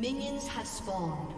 Minions have spawned.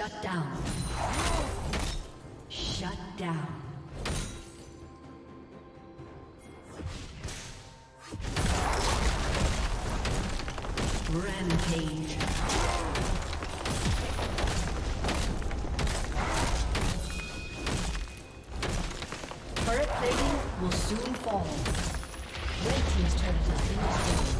Shut down. Shut down. Rampage. Turret plating will soon fall. Red Team's turret has been destroyed.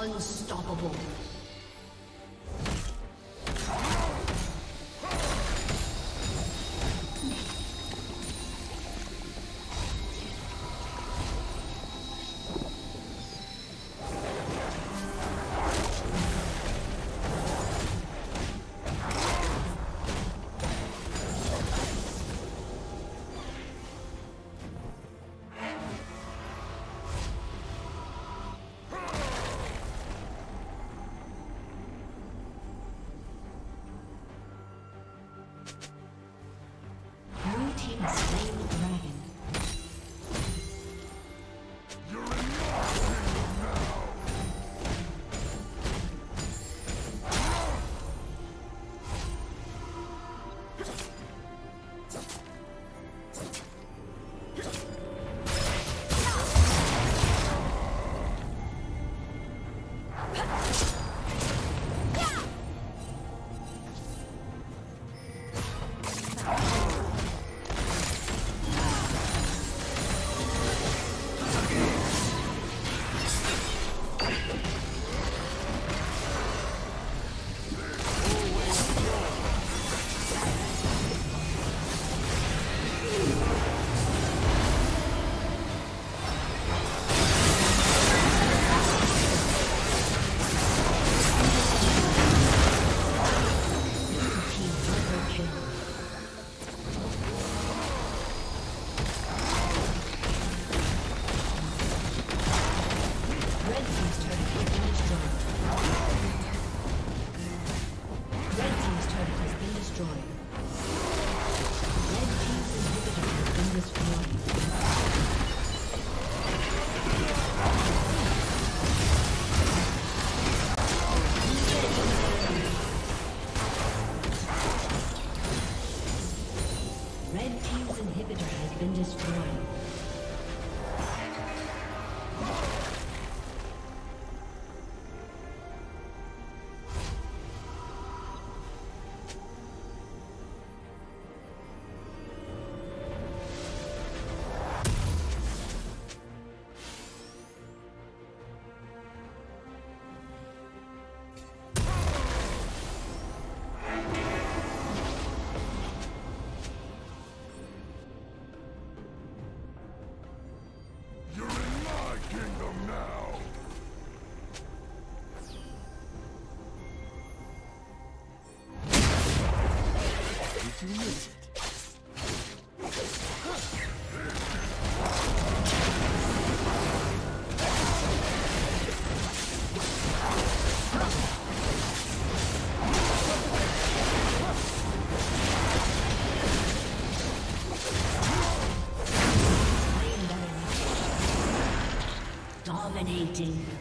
Unstoppable. destroyed. Dominating.